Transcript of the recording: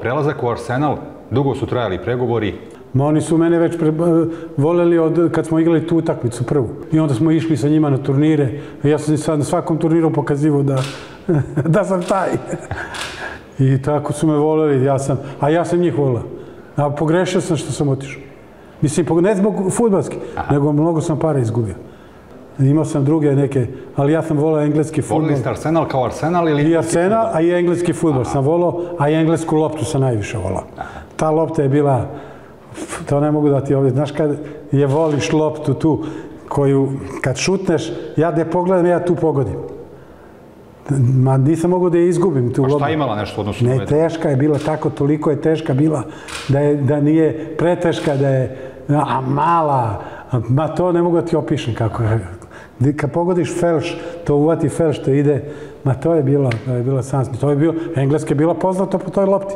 Prelazak u Arsenal, dugo su trajali pregovori. Ma oni su mene već pre, voleli od kad smo igrali tu utakmicu prvu. I onda smo išli sa njima na turnire. Ja sam sad na svakom turniru pokazivo da, da sam taj. I tako su me voleli, ja sam, a ja sam njih volao. A pogrešio sam što sam otišao. Mislim, ne zbog futbalski, nego mnogo sam para izgubio. Imao sam druge neke, ali ja sam volao engleski futbol. Volili ste Arsenal kao Arsenal ili... I Arsenal, a i engleski futbol sam volao, a i englesku loptu sam najviše volao. Ta lopta je bila, to ne mogu da ti ovdje, znaš kad je voliš loptu tu, koju kad šutneš, ja da je pogledam, ja tu pogodim. Ma nisam mogao da je izgubim tu A loptu. šta je imala nešto na Ne, teška je bila, tako toliko je teška bila, da, je, da nije preteška, da je a, mala, a, ma to ne mogu da ti opišem kako je. Kad pogodiš felš, to uvati felš, to ide, ma to je bilo, to je bilo sans, to je bilo, engleska je bila poznata po toj lopti.